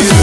you.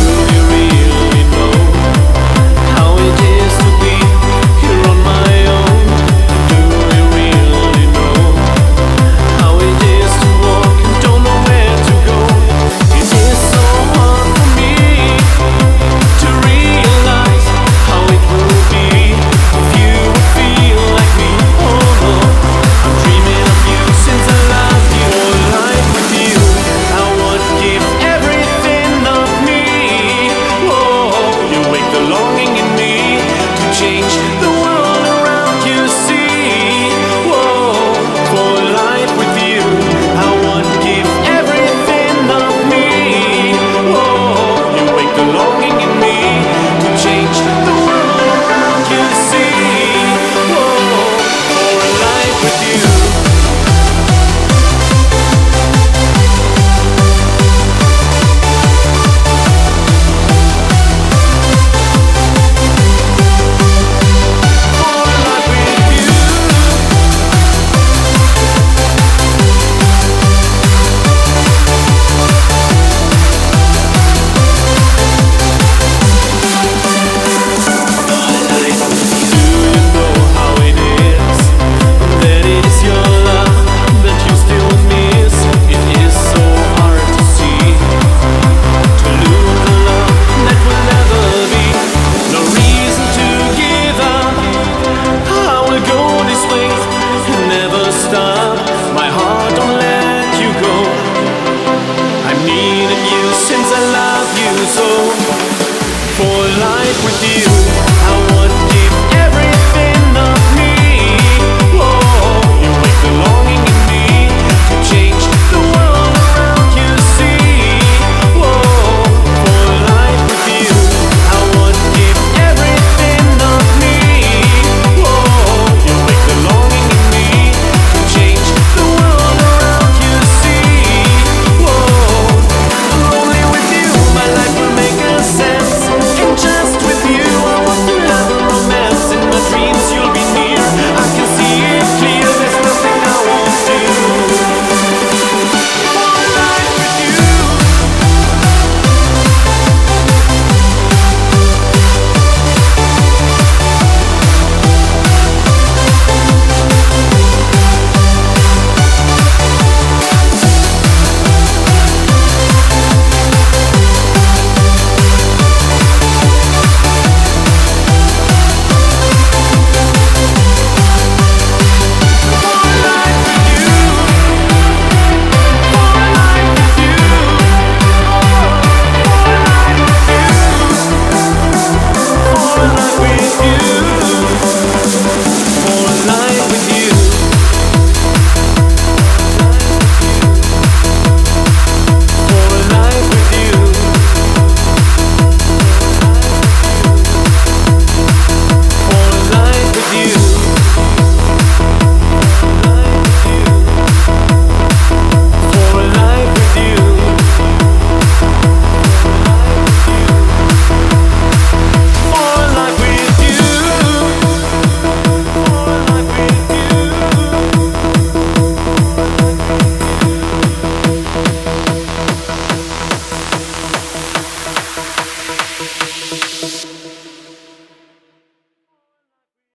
stop. My heart don't let you go. I needed you since I love you so. For life with you.